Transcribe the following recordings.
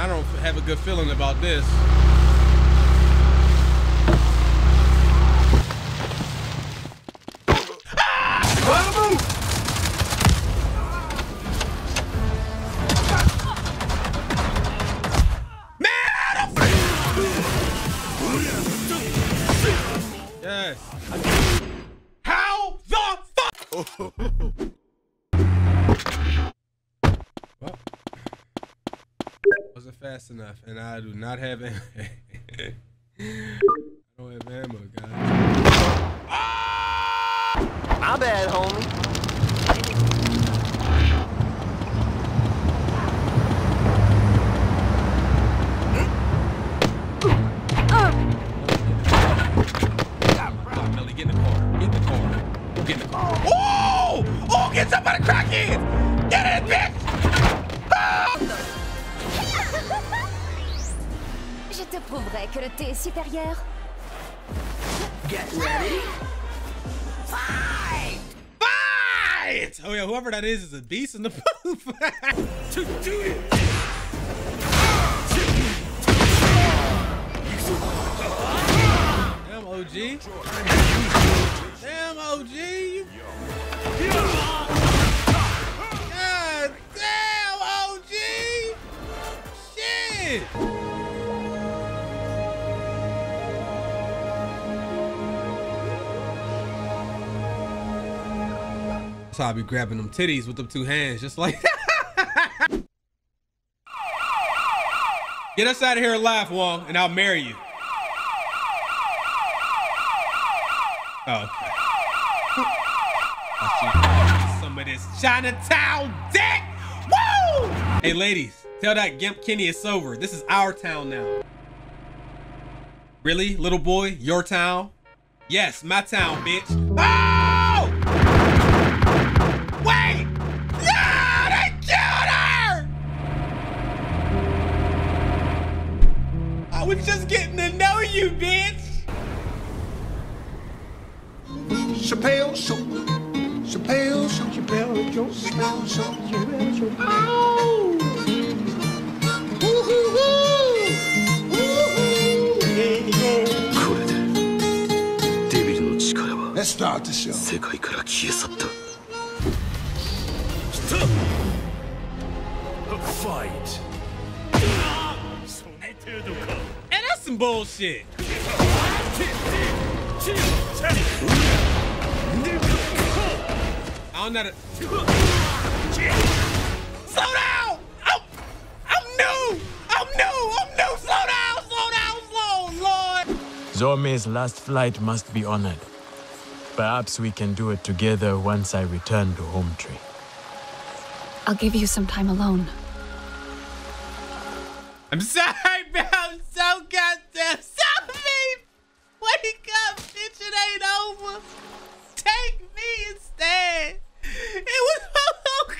I don't have a good feeling about this. And I do not have Fight! Oh yeah, whoever that is is a beast in the booth. Damn OG. Damn OG. you- God damn OG. Shit. How I be grabbing them titties with them two hands, just like. Get us out of here alive, Huang, and I'll marry you. Oh, okay. Some of this Chinatown dick. Woo! Hey, ladies, tell that Gimp Kenny it's over. This is our town now. Really, little boy, your town? Yes, my town, bitch. Oh! was just getting to know you, bitch. Chappelle Show. Chappelle Show. Chappelle Show. Chappelle Show. Chappelle Show. Oh! Woo-hoo-hoo! Woo-hoo! Yeah, yeah. これでデビルの力は Let's start the show. 世界から消え去った Bullshit. I don't know. to- Slow down! I'm, I'm new! I'm new! I'm new! Slow down! Slow down! Slow, Lord! Zome's last flight must be honored. Perhaps we can do it together once I return to Home Tree. I'll give you some time alone. I'm sorry, bro. I'm so goddamn sorry. Wake up, bitch. It ain't over. Take me instead. It was oh god.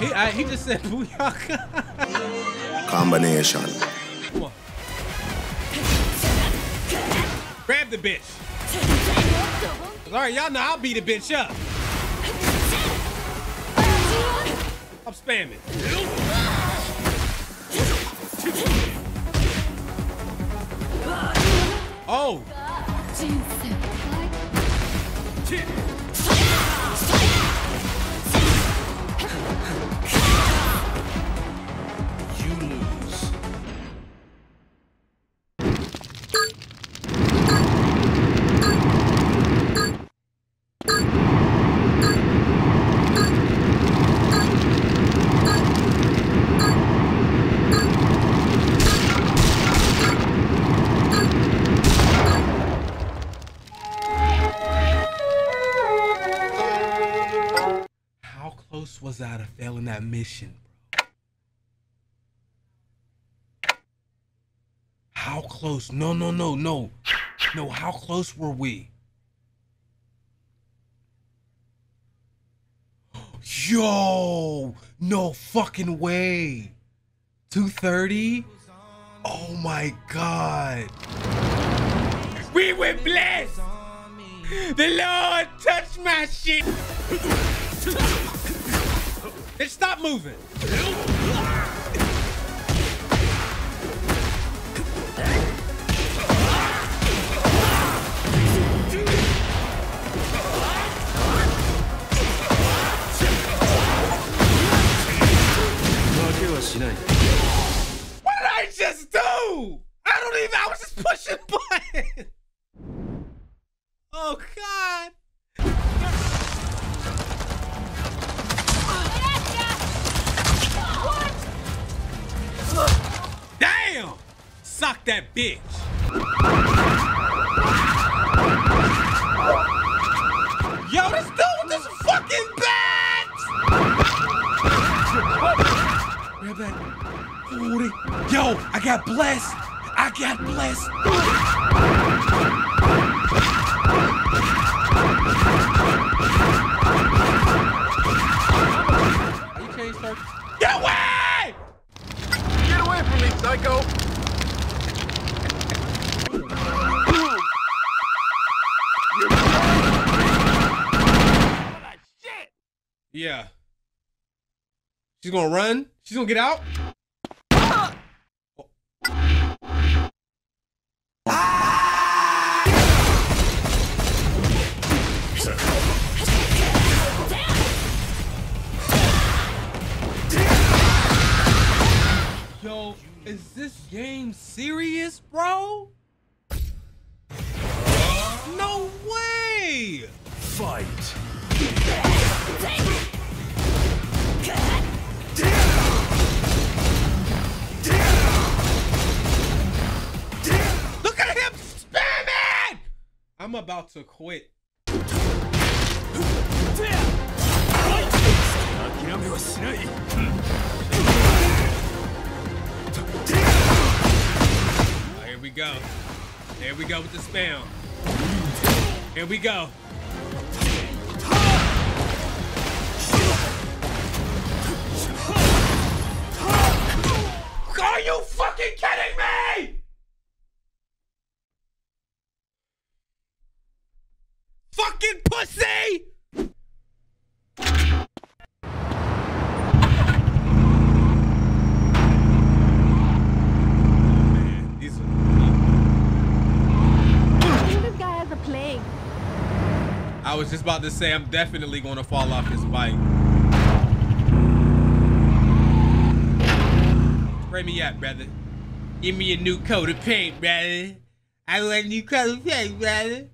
He, I, he just said booyaka. Combination. Grab the bitch. All right, y'all know I'll beat a bitch up. I'm spamming. Oh, Lose how close was I to failing that mission, bro? How close? No, no, no, no. No, how close were we? Yo, no fucking way. 230? Oh my god. We were blessed. The Lord touched my shit. Bitch, stop moving. What did I just do? I don't even. I was just pushing buttons. Oh God. Damn! Suck that bitch. Yo, this dude with this fucking bat! Grab that. Hold it. Yo, I got blessed. I got blessed. You changed her. Me, psycho! Yeah. She's gonna run. She's gonna get out. Yo, is this game serious, bro? No way! Fight! Look at him spamming! I'm about to quit. Oh, here we go. Here we go with the spam. Here we go. Are you fucking kidding me? Fucking pussy! Man, these are- This guy has a plague. I was just about to say I'm definitely gonna fall off this bike. Spray me up, brother. Give me a new coat of paint, brother. I want a new coat of paint, brother.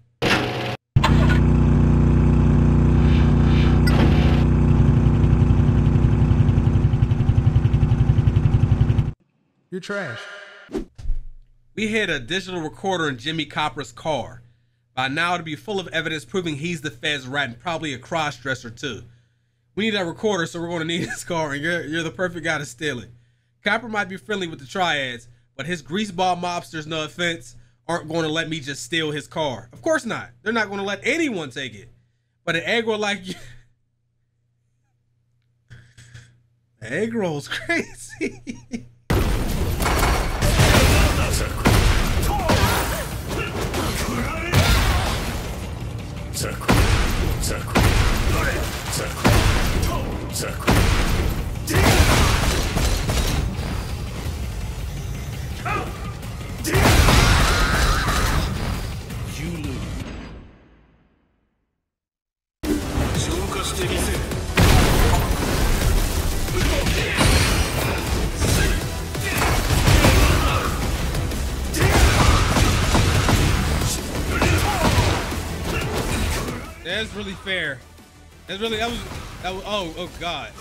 You're trash. We hit a digital recorder in Jimmy Copper's car. By now, it'll be full of evidence proving he's the Fed's rat and probably a cross dresser too. We need that recorder, so we're going to need his car, and you're you're the perfect guy to steal it. Copper might be friendly with the triads, but his greaseball mobsters, no offense, aren't going to let me just steal his car. Of course not. They're not going to let anyone take it. But an egg roll like you, egg roll's crazy. 消化してみせる。That's really fair. That's really that was that was oh oh god.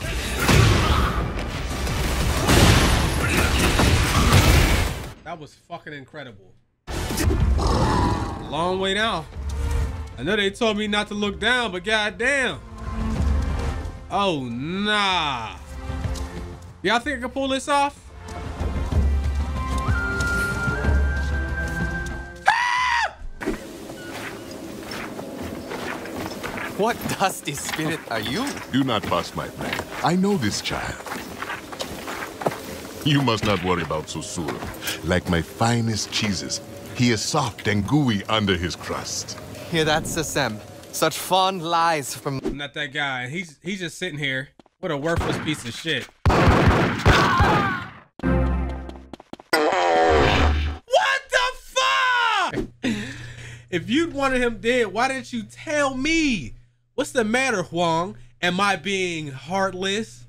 That was fucking incredible. Long way now. I know they told me not to look down, but goddamn. Oh nah. Y'all think I can pull this off? What dusty spirit are you? Do not fuss, my friend. I know this child. You must not worry about Susura. Like my finest cheeses, he is soft and gooey under his crust. Yeah, that's a Sam. Such fond lies from. I'm not that guy. He's he's just sitting here. What a worthless piece of shit. What the fuck? if you'd wanted him dead, why didn't you tell me? What's the matter, Huang? Am I being heartless?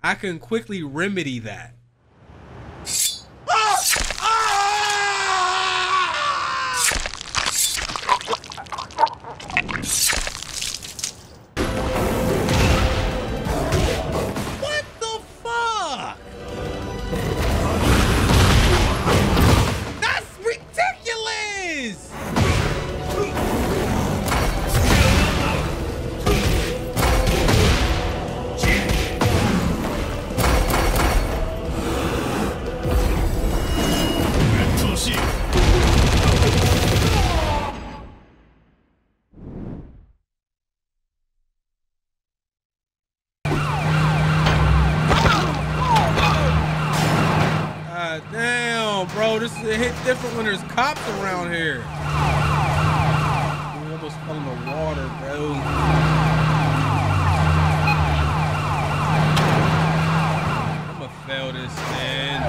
I can quickly remedy that. Cops around here. We almost fell in the water, bro. I'm gonna fail this, man.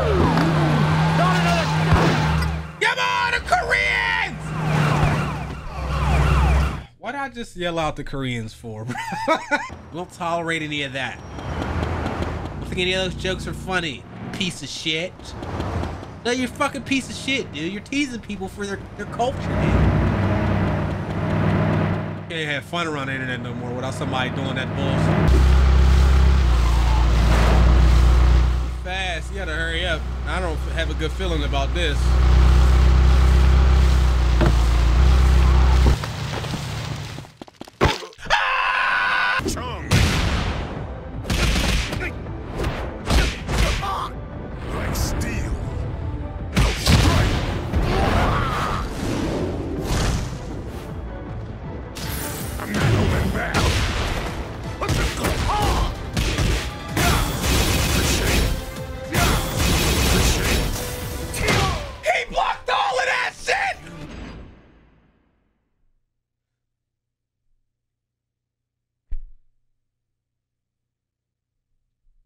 Come on, the Koreans! Why did I just yell out the Koreans for, bro? don't tolerate any of that. I don't think any of those jokes are funny. Piece of shit. No, you're fucking piece of shit, dude. You're teasing people for their, their culture, dude. Can't have fun around the internet no more without somebody doing that bullshit. Fast, you gotta hurry up. I don't have a good feeling about this.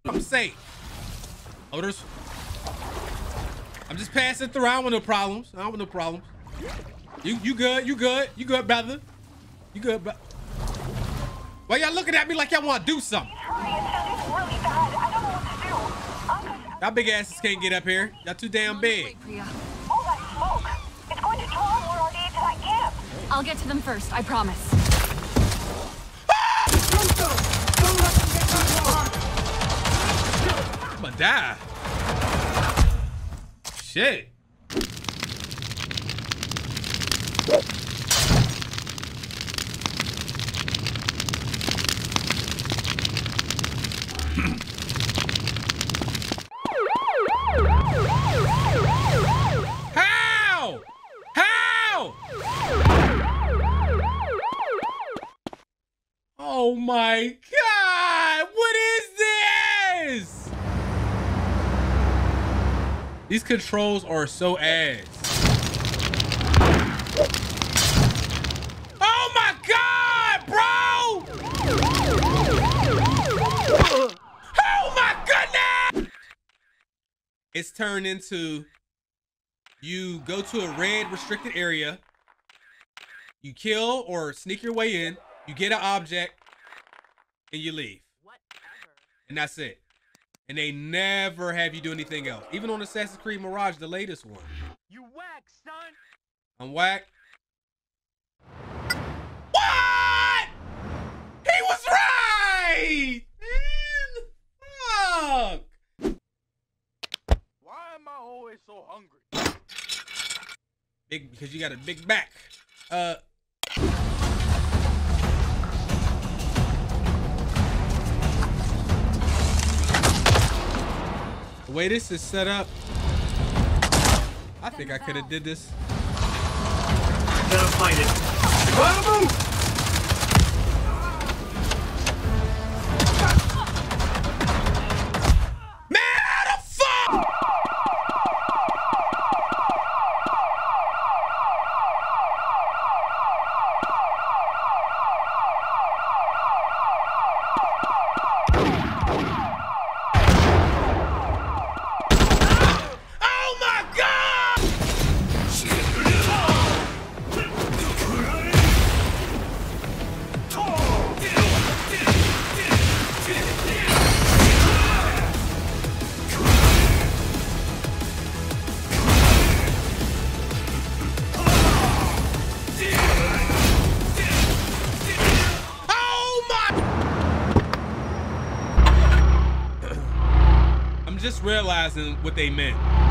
I'm safe. Oh, there's. I'm just passing through. I don't want no problems. I don't want no problems. You you good? You good? You good, brother? You good, bro? Why y'all looking at me like y'all want to do something? Y'all big asses can't get up here. Y'all too damn big. I'll get to them first, I promise. Die. Shit. Oh my god! What is this? These controls are so ass. Oh my god, bro! Oh my goodness! It's turned into you go to a red restricted area, you kill or sneak your way in, you get an object, and you leave. And that's it. And they never have you do anything else. Even on Assassin's Creed Mirage, the latest one. You whack, son! I'm whack. What? He was right! Man, fuck! Why am I always so hungry? Big because you got a big back. Uh The way this is set up, I think I could have did this. Gotta fight it. Man, realizing what they meant.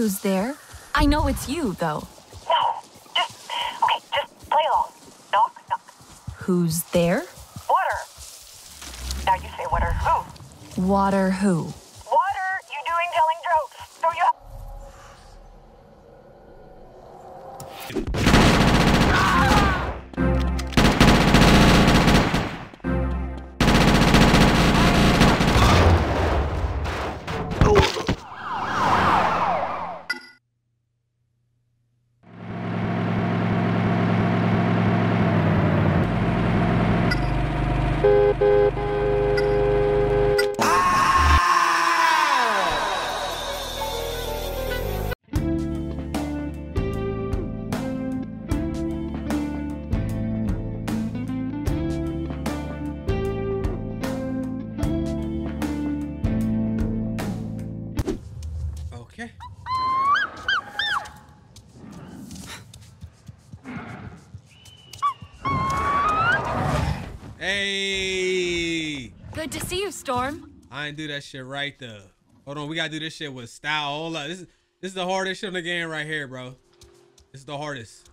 Who's there? I know it's you, though. No. Just, okay, just play along. Knock, knock. Who's there? Water. Now you say water who? Water who? Storm. I ain't do that shit right though. Hold on, we gotta do this shit with style. Hold up. This is this is the hardest shit in the game right here, bro. This is the hardest.